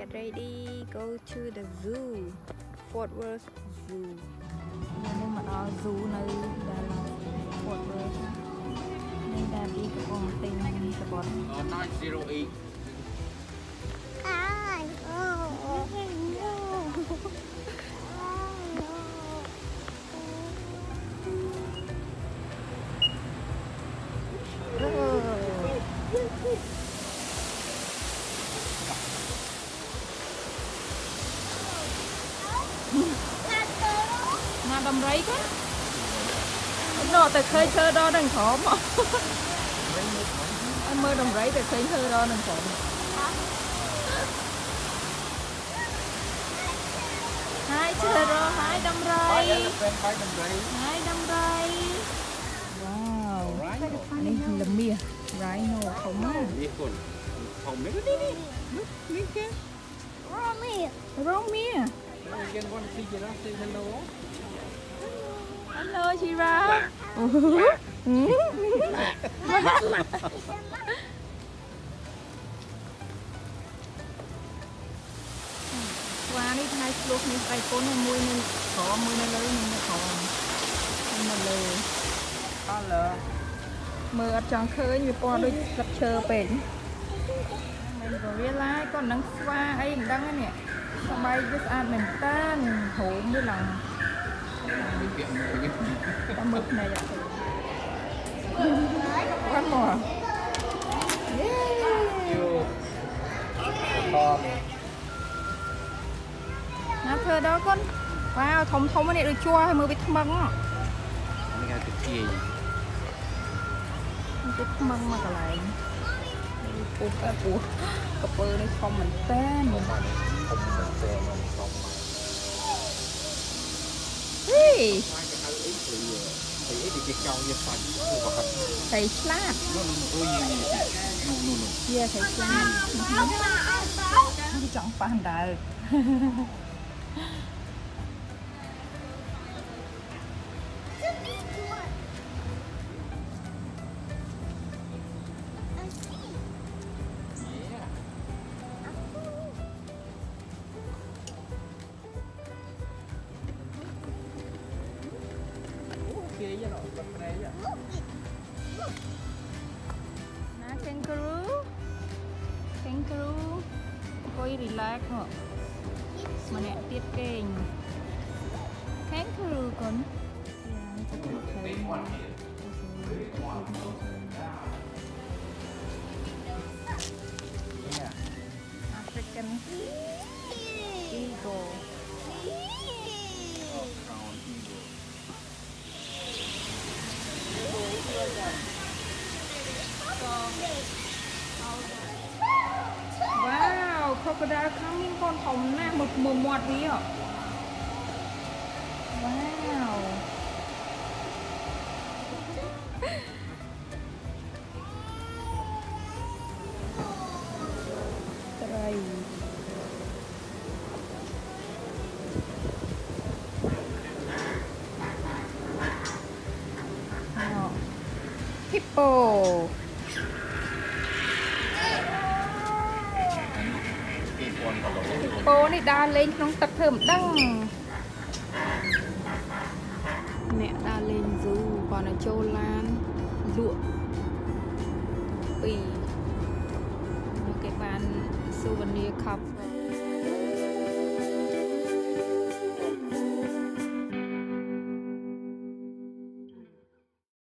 get ready go to the zoo Fort Worth Zoo ខ្ញុំមកដល់ zoo នៅដែល Fort Worth នៅតាមទីកំពង់ពេញសបុត0908ដំរីគាត់នោះតែឃើញធ្វើដល់នឹងក្រមមកអត់មើលដំរីតែឃើញធ្វើដល់នឹងក្រមហើយធ្វើរហើយដំរីហើយដំរីហើយដំរីវ៉ាវនេះលមៀស rhino ធំណាស់លមៀសគុនធំនេះនេះនេះគេ Romeo Romeo You can want to see the last hello Hello Jira ស្វានេះថ្ងៃឆ្លោះគ្នាស្អីកូនមួយនៅក្រមួយនៅលើមួយនៅក្រមួយនៅលើអត់លើមើលអត់ចង់ឃើញវាពណ៌ដូចស្លឹកឈើពេកមិនក៏វាឡាយក៏នឹងស្វាអីមិនដឹងហ្នឹងនេះសបាយវាស្អាតមែនតើហូមវាឡើង Có mực này ạ Ăn mò Nó thơ đó con Wow, thông thông thống này được chua hay mới bị thâm băng á Nó cái kia Cái thâm băng mà cả lại ពូកពូកពើនេះធំមែនតើធំមែនតើធំថៃឆ្លាតជាថៃឆ្លាតចង់ប៉ះដៅ chê rồi bật rê rồi nè kangaroo kangaroo coi relax hả mà nè tiết kênh kangaroo con African eagle. ว้าวครกระดาษข้ามิ่งคนหอมหน้ามึกมมดนี้อ่ะ ว้าวអូពោនេះដើរលេងក្នុងទឹកធ្វើមិនដឹងអ្នកដើរលេង zoo គាត់ទៅចូលឡានលក់ពីគេបាន souvenir cup